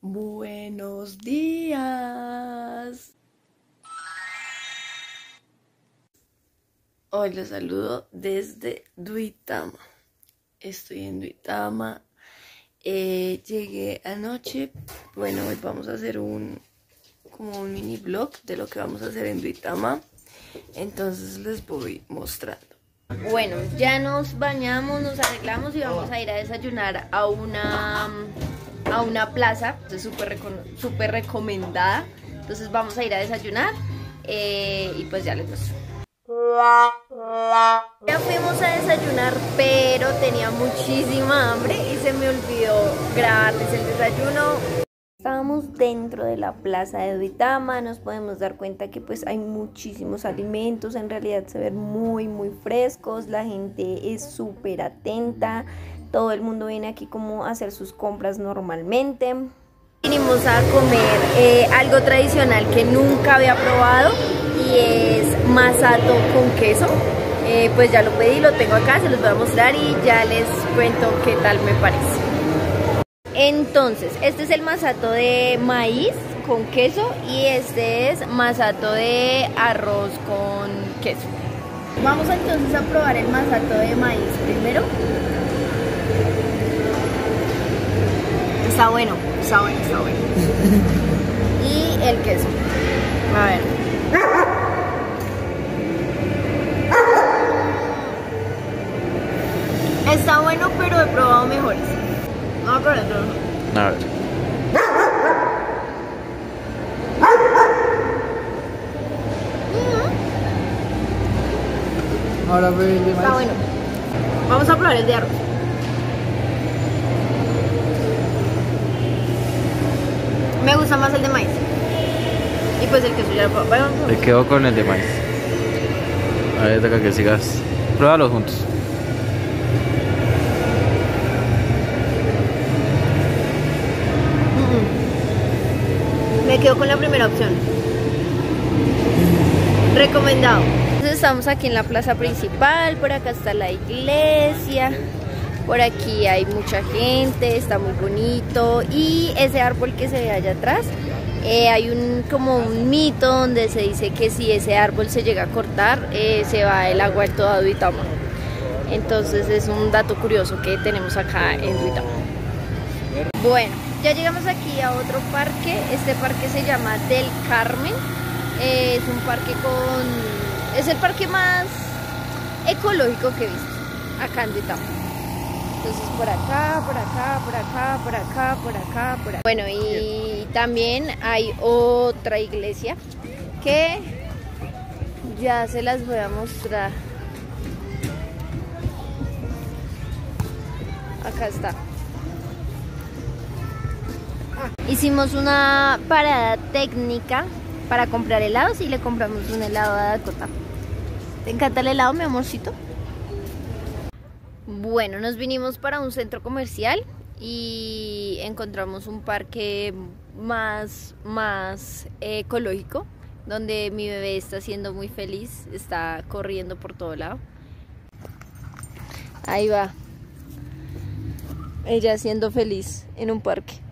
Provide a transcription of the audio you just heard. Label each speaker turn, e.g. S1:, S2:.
S1: Buenos días. Hoy les saludo desde Duitama. Estoy en Duitama. Eh, llegué anoche. Bueno, hoy vamos a hacer un como un mini vlog de lo que vamos a hacer en Duitama. Entonces les voy mostrando. Bueno, ya nos bañamos, nos arreglamos y vamos a ir a desayunar a una a una plaza, es súper super recomendada. Entonces vamos a ir a desayunar eh, y pues ya les muestro. Ya fuimos a desayunar, pero tenía muchísima hambre y se me olvidó grabarles el desayuno. Estábamos dentro de la plaza de Duitama, nos podemos dar cuenta que pues hay muchísimos alimentos, en realidad se ven muy muy frescos, la gente es súper atenta, todo el mundo viene aquí como a hacer sus compras normalmente. Vinimos a comer eh, algo tradicional que nunca había probado y es masato con queso. Eh, pues ya lo pedí, lo tengo acá, se los voy a mostrar y ya les cuento qué tal me parece. Entonces, este es el masato de maíz con queso y este es masato de arroz con queso. Vamos entonces a probar el masato de maíz primero. Está bueno, está bueno, está bueno. y el queso. A ver. Está bueno, pero he probado mejores. Vamos a probar
S2: A ver.
S1: Ahora ve el de Está bueno. Vamos a probar el de arroz. Me gusta más el de maíz. Y pues el queso ya lo bueno,
S2: Me quedo con el de maíz. A ver, toca que sigas. Pruébalo juntos.
S1: Me quedo con la primera opción. Recomendado. Entonces estamos aquí en la plaza principal, por acá está la iglesia. Por aquí hay mucha gente, está muy bonito. Y ese árbol que se ve allá atrás, eh, hay un como un mito donde se dice que si ese árbol se llega a cortar, eh, se va el agua en toda Duitama. Entonces es un dato curioso que tenemos acá en Duitama. Bueno, ya llegamos aquí a otro parque. Este parque se llama Del Carmen. Eh, es un parque con... Es el parque más ecológico que he visto acá en Duitama. Entonces por acá, por acá, por acá, por acá, por acá, por acá. Bueno, y también hay otra iglesia que ya se las voy a mostrar. Acá está. Hicimos una parada técnica para comprar helados y le compramos un helado a Dakota. ¿Te encanta el helado, mi amorcito? Bueno, nos vinimos para un centro comercial y encontramos un parque más, más ecológico donde mi bebé está siendo muy feliz, está corriendo por todo lado. Ahí va. Ella siendo feliz en un parque.